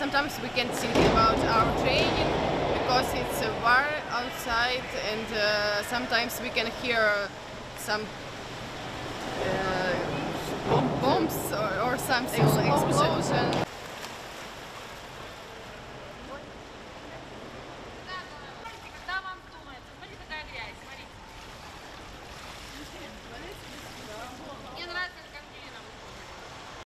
sometimes we can think about our training because it's a war outside and uh, sometimes we can hear some uh, bombs or, or something, explosion.